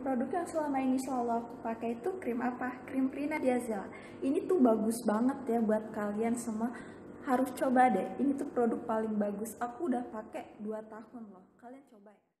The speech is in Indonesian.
produk yang selama ini selalu aku pakai itu krim apa? Krim Prina Diazela. Ini tuh bagus banget ya buat kalian semua. Harus coba deh. Ini tuh produk paling bagus. Aku udah pakai 2 tahun loh. Kalian coba ya.